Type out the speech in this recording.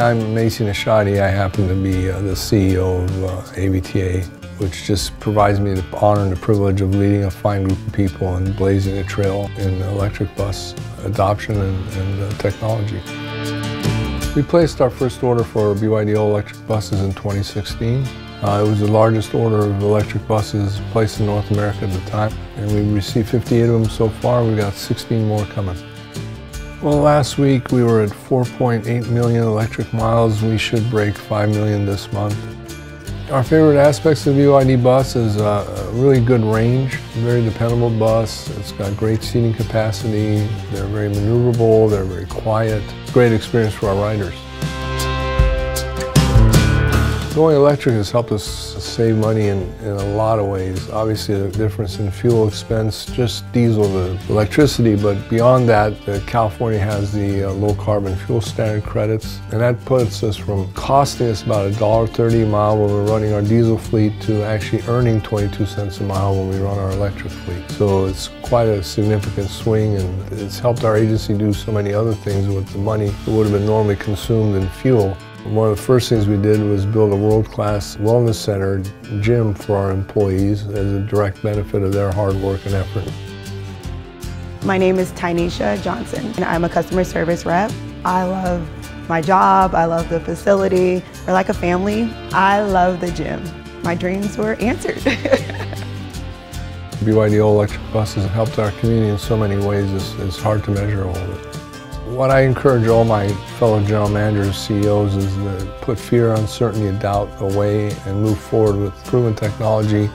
I'm Macy Neshati. I happen to be uh, the CEO of uh, AVTA, which just provides me the honor and the privilege of leading a fine group of people and blazing a trail in electric bus adoption and, and uh, technology. We placed our first order for BYD electric buses in 2016. Uh, it was the largest order of electric buses placed in North America at the time, and we received 58 of them so far. We've got 16 more coming. Well, last week we were at 4.8 million electric miles. We should break 5 million this month. Our favorite aspects of the BYD bus is a really good range, very dependable bus. It's got great seating capacity. They're very maneuverable. They're very quiet. Great experience for our riders. Going electric has helped us save money in, in a lot of ways. Obviously the difference in fuel expense, just diesel to electricity, but beyond that, California has the uh, low carbon fuel standard credits, and that puts us from costing us about $1.30 a mile when we're running our diesel fleet to actually earning 22 cents a mile when we run our electric fleet. So it's quite a significant swing and it's helped our agency do so many other things with the money that would have been normally consumed in fuel. One of the first things we did was build a world-class wellness center gym for our employees as a direct benefit of their hard work and effort. My name is Tynesha Johnson and I'm a customer service rep. I love my job, I love the facility, we're like a family. I love the gym. My dreams were answered. BYD electric buses have helped our community in so many ways, it's, it's hard to measure all of it. What I encourage all my fellow general managers, CEOs, is to put fear, uncertainty, and doubt away and move forward with proven technology